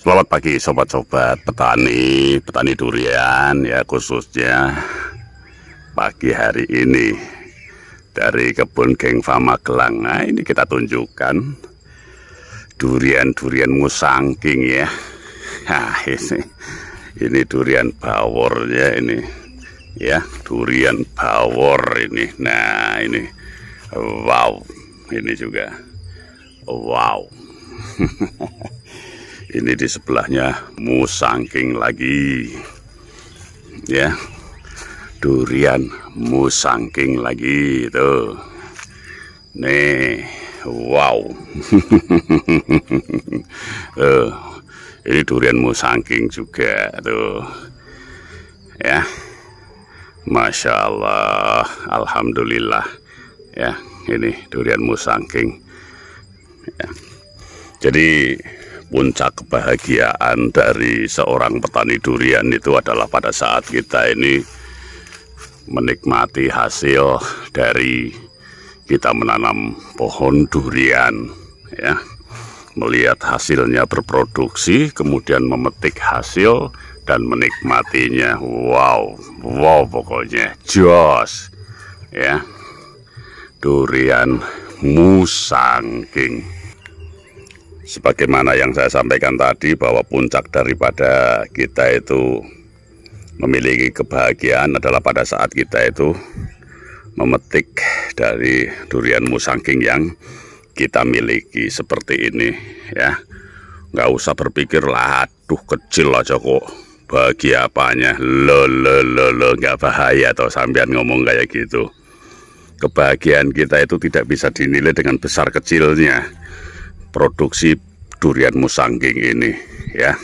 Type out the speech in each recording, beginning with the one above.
Selamat pagi sobat-sobat petani, petani durian ya khususnya pagi hari ini dari kebun Geng Fama Gelang. Nah ini kita tunjukkan durian-durian musangking ya. Nah ini, ini durian bawornya ini ya durian bawor ini. Nah ini wow ini juga wow. ini di sebelahnya musangking lagi. Ya. Durian musangking lagi tuh nih wow. Tuh ini durian musangking juga tuh ya. Masya Allah Alhamdulillah. Ya ini durian musangking ya. jadi puncak kebahagiaan dari seorang petani durian itu adalah pada saat kita ini menikmati hasil dari kita menanam pohon durian ya. Melihat hasilnya berproduksi kemudian memetik hasil dan menikmatinya. Wow wow pokoknya jos ya. Durian musangking sebagaimana yang saya sampaikan tadi bahwa puncak daripada kita itu memiliki kebahagiaan adalah pada saat kita itu memetik dari durian musangking yang kita miliki seperti ini ya. Nggak usah berpikir lah aduh kecil aja kok bahagia apanya. Lo lo lo lo nggak bahaya atau sampean ngomong kayak gitu. Kebahagiaan kita itu tidak bisa dinilai dengan besar kecilnya produksi durian musangking ini ya.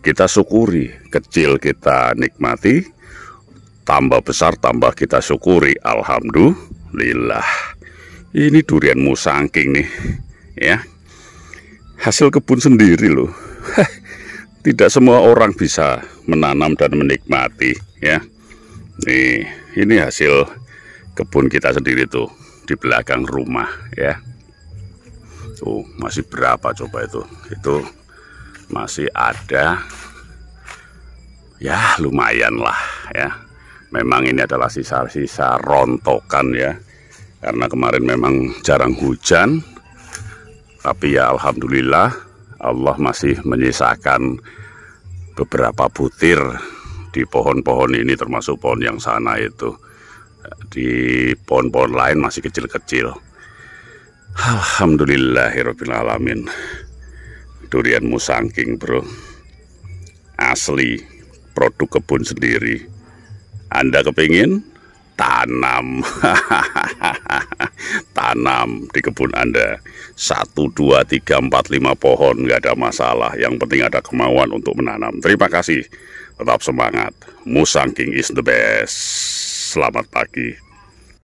Kita syukuri kecil kita nikmati tambah besar tambah kita syukuri. Alhamdulillah. Ini durian musangking nih ya. Hasil kebun sendiri loh. Tidak semua orang bisa menanam dan menikmati ya. Nih ini hasil kebun kita sendiri tuh di belakang rumah ya Tuh, masih berapa coba itu? Itu masih ada ya lumayan lah ya. Memang ini adalah sisa-sisa rontokan ya. Karena kemarin memang jarang hujan. Tapi ya alhamdulillah Allah masih menyisakan beberapa butir di pohon-pohon ini termasuk pohon yang sana itu. Di pohon-pohon lain masih kecil-kecil. Alhamdulillahirrahmanirrahim Durian musangking bro. Asli Produk kebun sendiri. Anda kepingin? Tanam. Tanam di kebun Anda. Satu, dua, tiga, empat, lima pohon. Gak ada masalah. Yang penting ada kemauan untuk menanam. Terima kasih. Tetap semangat. Musangking is the best. Selamat pagi